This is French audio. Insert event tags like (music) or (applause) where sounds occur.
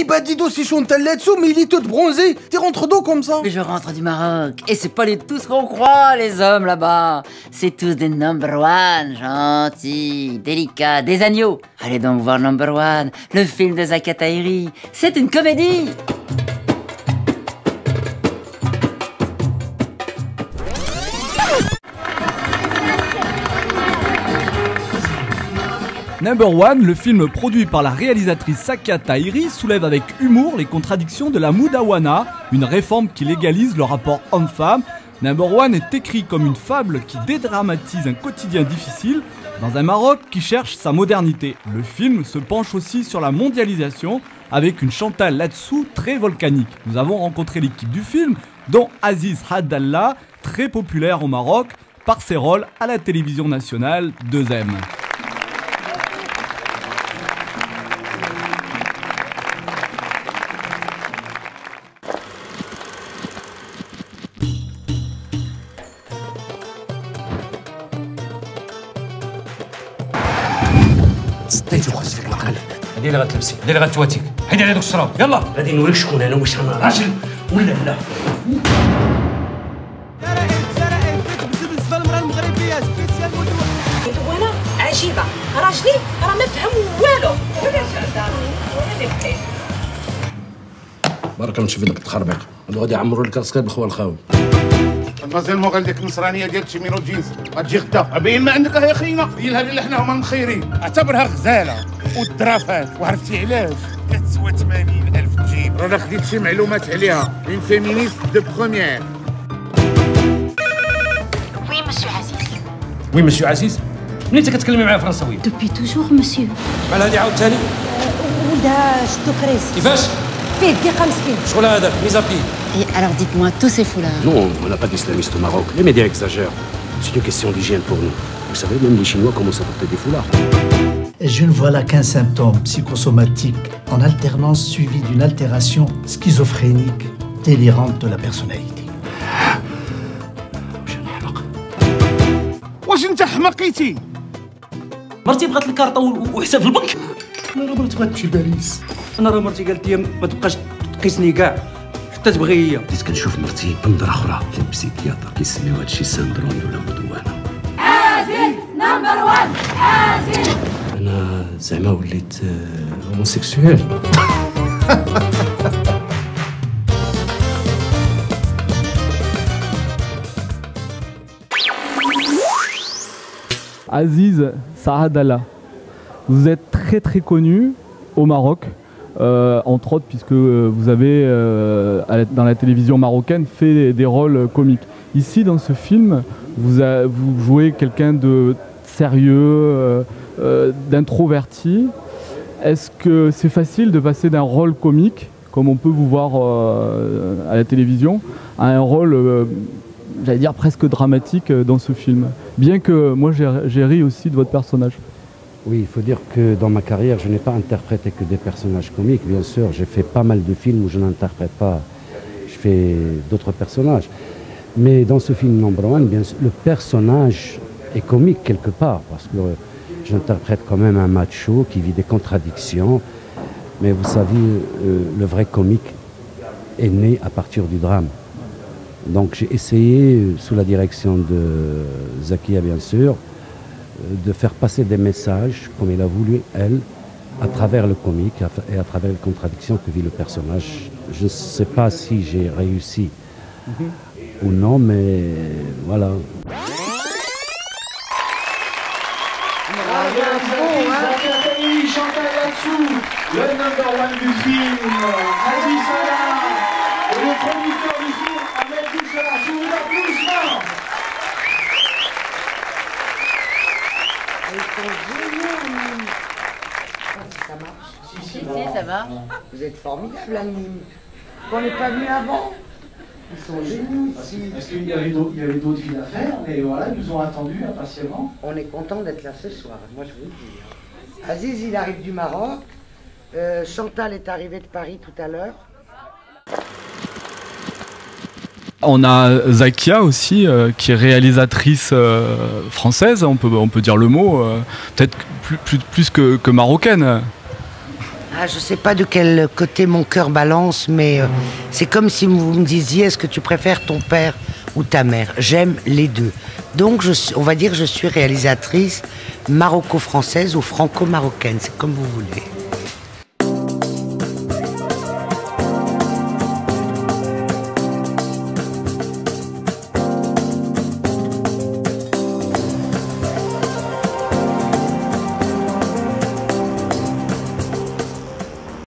Eh bah dis donc si Chantal là-dessous, mais il est tout bronzé. T'es rentres d'eau comme ça? Mais je rentre du Maroc, et c'est pas tout ce qu'on croit, les hommes là-bas. C'est tous des number one, gentils, délicats, des agneaux. Allez donc voir Number One, le film de Zakia Tahiri. C'est une comédie Number One, le film produit par la réalisatrice Sakia Tahiri, soulève avec humour les contradictions de la Moudawana, une réforme qui légalise le rapport homme-femme. Number One est écrit comme une fable qui dédramatise un quotidien difficile dans un Maroc qui cherche sa modernité. Le film se penche aussi sur la mondialisation avec une Chantal là-dessous très volcanique. Nous avons rencontré l'équipe du film, dont Aziz Haddallah, très populaire au Maroc par ses rôles à la télévision nationale 2M. سطيتو خرجت لك المقال هذه اللي غتلبسي هذه اللي غتواتيك حيدي على دوك الشراب يلا غادي نوريك شكون أنا واش أنا راجل ولا لا عجيبه راجلي راه ما فهم والو بارك الله تشوفي داك التخربيق هادو غادي يعمروا لك راسك بالخوا الخاوي. مازال مو قال ديك النصرانيه ديال شيمينو جينز غتجي غدا باين ما عندك يا خينا ديال هذه اللي حنا هما المخيرين اعتبرها غزالة والدرافات وعرفتي علاش؟ كتسوى 80 ألف جيب. رانا خديت شي معلومات عليها. اون فيمينيست دو بروميير وي مسيو عزيز وين مسيو عزيز منين انت كتكلمي معايا فرنساوي دوبي توجور مسيو مال هادي عاوتاني ولا شدو كريس كيفاش فيه دقيقه مسكين شغل هذاك ميزابي Et alors dites-moi, tous ces foulards, Non, on n'a pas d'islamistes au Maroc. Les médias exagèrent. C'est une question d'hygiène pour nous. Vous savez, même les Chinois commencent à porter des foulards. Je ne vois là qu'un symptôme psychosomatique en alternance suivi d'une altération schizophrénique délirante de la personnalité. واش انت حمقيتي مرتي بغات الكارطه و- وحساب في البنك انا راه بغيت غتمشي باريس أنا راه مرتي قالت لي ما تبقاش تقيسني كاع حتى تبغي هي. بديت كنشوف مرتي بنظرة أخرى للبسيكياتر كيسميو هادشي سندروم ولا مدونة أنا زعما وليت هوموسيكسويل (laughs) Aziz Saadallah, vous êtes très très connu au Maroc, euh, entre autres puisque vous avez euh, dans la télévision marocaine fait des, rôles comiques. Ici dans ce film, vous, jouez quelqu'un de sérieux, euh, euh, d'introverti. Est-ce que c'est facile de passer d'un rôle comique, comme on peut vous voir euh, à la télévision, à un rôle, euh, j'allais dire presque dramatique euh, dans ce film? Bien que moi j'ai ri aussi de votre personnage. Oui, il faut dire que dans ma carrière, je n'ai pas interprété que des personnages comiques. Bien sûr, j'ai fait pas mal de films où je n'interprète pas, je fais d'autres personnages. Mais dans ce film Number One, bien sûr, le personnage est comique quelque part, parce que j'interprète quand même un macho qui vit des contradictions. Mais vous savez, euh, le vrai comique est né à partir du drame. Donc j'ai essayé, euh, sous la direction de Zakia bien sûr, de faire passer des messages, comme elle a voulu, elle, à travers le comique et à travers les contradictions que vit le personnage. Je ne sais pas si j'ai réussi ou non, mais voilà. Chantal là-dessous, le number one du film, Aziz Salah, et le producteur du film, Ahmed Bouchard, sous l'applaudissement. Si, si, ça va. Vous êtes formidable, Anime. On n'est pas venu avant. Ils sont géniaux ici. Parce qu'il y avait d'autres il y avait d'autres filles à faire, mais voilà, ils nous ont attendus impatiemment. On est content d'être là ce soir, moi je vous le dis. Aziz, il arrive du Maroc. Euh, Chantal est arrivée de Paris tout à l'heure. On a Zakia aussi, euh, qui est réalisatrice euh, française, on peut, on peut dire le mot, euh, peut-être plus, que, marocaine. Ah, je sais pas de quel côté mon cœur balance, mais euh, c'est comme si vous me disiez est-ce que tu préfères ton père ou ta mère? J'aime les deux. Donc, on va dire je suis réalisatrice maroco-française ou franco-marocaine, c'est comme vous voulez.